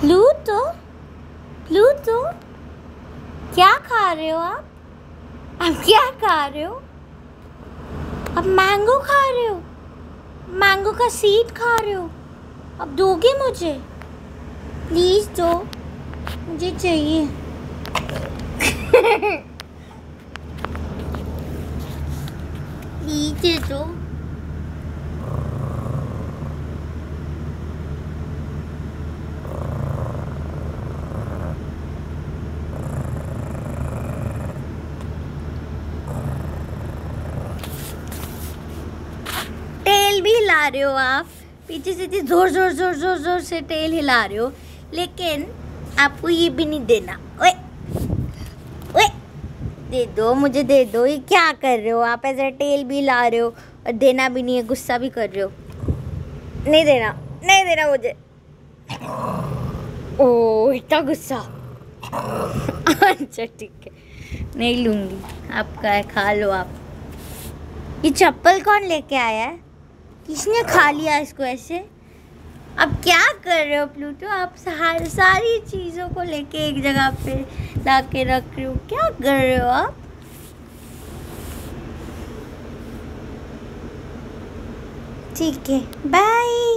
Pluto Pluto क्या खा रहे हो आप? आप क्या खा रहे हो? आप मैंगो खा रहे हो? मैंगो का सीड खा रहे हो? अब दोगे मुझे? प्लीज़ दो। मुझे चाहिए। प्लीज़ दो टेल भी हिला रहे हो आप। पीछे से ज़ोर ज़ोर ज़ोर ज़ोर ज़ोर से टेल हिला रहे हो। लेकिन आपको ये भी नहीं देना। ओए ओए, दे दो, मुझे दे दो। ये क्या कर रहे हो? आप ऐसे टेल भी हिला रहे हो और देना भी नहीं है, गुस्सा भी कर रहे हो। नहीं देना नहीं देना मुझे। ओ, इतना गुस्सा। अच्छा ठीक है। नहीं लूँगी। आपका है, खा लो आप। ये चप्पल कौन लेके आया है? किसने खा लिया इसको ऐसे? अब क्या कर रहे हो प्लूटो? आप सार, सारी चीज़ों को लेके एक जगह पे ला के रख रहे हो। क्या कर रहे हो आप? ठीक है बाय